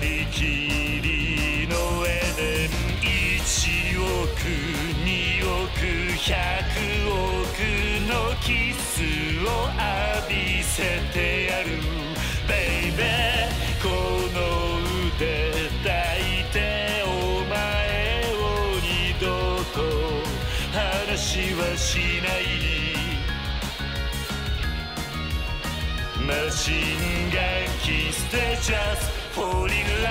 りきりのエデン1億2億100億のキスを浴びせてやる。ベイベーこの腕抱いてお前を二度と話はしない。マシンガンキスでジャス holding light.